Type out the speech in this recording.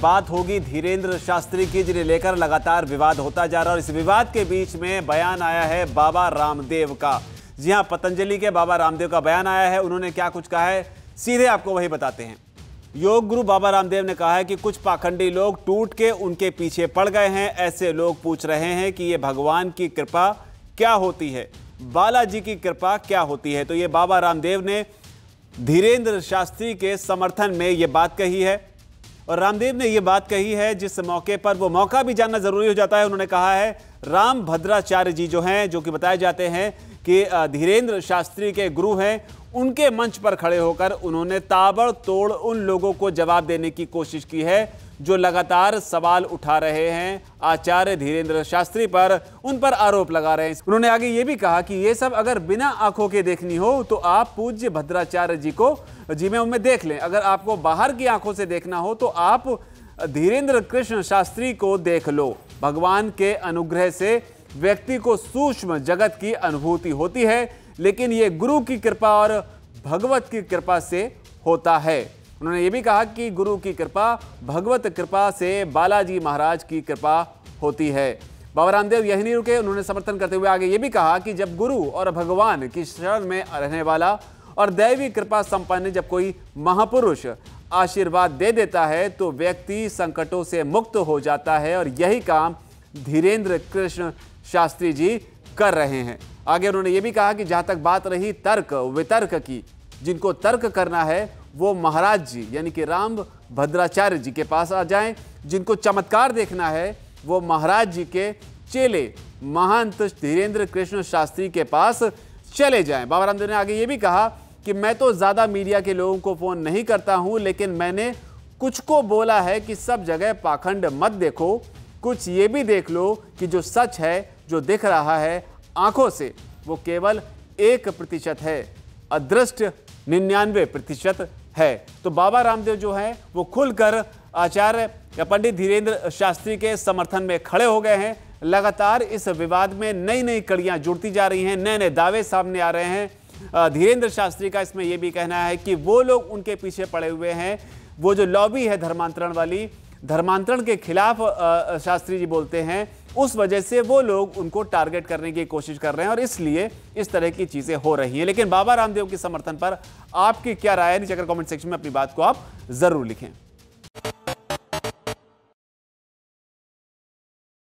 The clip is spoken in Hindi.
बात होगी धीरेन्द्र शास्त्री की, जिन्हें लेकर लगातार विवाद होता जा रहा है। और इस विवाद के बीच में बयान आया है बाबा रामदेव का। जी हाँ पतंजलि के बाबा रामदेव का बयान आया है। उन्होंने क्या कुछ कहा है, सीधे आपको वही बताते हैं। योग गुरु बाबा रामदेव ने कहा है कि कुछ पाखंडी लोग टूट के उनके पीछे पड़ गए हैं। ऐसे लोग पूछ रहे हैं कि ये भगवान की कृपा क्या होती है? बालाजी की कृपा क्या होती है? तो ये बाबा रामदेव ने धीरेन्द्र शास्त्री के समर्थन में ये बात कही है। और रामदेव ने ये बात कही है, जिस मौके पर वो मौका भी जानना ज़रूरी हो जाता है, उन्होंने कहा है, राम भद्राचार्य जी जो हैं, जो कि बताए जाते हैं कि धीरेन्द्र शास्त्री के गुरु हैं, उनके मंच पर खड़े होकर उन्होंने ताबड़तोड़ उन लोगों को जवाब देने की कोशिश की है, जो लगातार सवाल उठा रहे हैं, आचार्य धीरेन्द्र शास्त्री पर, उन पर आरोप लगा रहे हैं। उन्होंने आगे ये भी कहा कि ये सब अगर बिना आँखों के देखनी हो तो आप पूज्य भद्राचार्य जी को जी में उनमें देख लें। अगर आपको बाहर की आँखों से देखना हो तो आप धीरेन्द्र कृष्ण शास्त्री को देख लो। भगवान के अनुग्रह से व्यक्ति को सूक्ष्म जगत की अनुभूति होती है, लेकिन ये गुरु की कृपा और भगवत की कृपा से होता है। उन्होंने ये भी कहा कि गुरु की कृपा, भगवत कृपा से बालाजी महाराज की कृपा होती है। बाबा रामदेव यही नहीं रुके, उन्होंने समर्थन करते हुए आगे ये भी कहा कि जब गुरु और भगवान की शरण में रहने वाला और दैवी कृपा संपन्न जब कोई महापुरुष आशीर्वाद दे देता है तो व्यक्ति संकटों से मुक्त हो जाता है और यही काम धीरेन्द्र कृष्ण शास्त्री जी कर रहे हैं। आगे उन्होंने ये भी कहा कि जहाँ तक बात रही तर्क, वितर्क की, जिनको तर्क करना है, वो महाराज जी, यानी कि राम भद्राचार्य जी के पास आ जाएँ। जिनको चमत्कार देखना है, वो महाराज जी के चेले, महंत धीरेन्द्र कृष्ण शास्त्री के पास चले जाएँ। बाबा रामदेव ने आगे ये भी कहा कि मैं तो ज़्यादा मीडिया के लोगों को फ़ोन नहीं करता हूँ, लेकिन मैंने कुछ को बोला है कि सब जगह पाखंड मत देखो। कुछ ये भी देख लो कि जो सच है, जो दिख रहा है आँखों से, वो केवल एक प्रतिशत है। अदृष्ट निन्यानवे प्रतिशत है। तो बाबा रामदेव जो है, वो खुलकर आचार्य पंडित धीरेन्द्र शास्त्री के समर्थन में खड़े हो गए हैं। लगातार इस विवाद में नई नई कड़ियाँ जुड़ती जा रही हैं नए नए दावे सामने आ रहे हैं। धीरेन्द्र शास्त्री का इसमें यह भी कहना है कि वो लोग उनके पीछे पड़े हुए हैं। वो जो लॉबी है धर्मांतरण वाली, धर्मांतरण के खिलाफ शास्त्री जी बोलते हैं, उस वजह से वो लोग उनको टारगेट करने की कोशिश कर रहे हैं और इसलिए इस तरह की चीज़ें हो रही हैं। लेकिन बाबा रामदेव के समर्थन पर आपकी क्या राय है? नीचे कमेंट सेक्शन में अपनी बात को आप ज़रूर लिखें।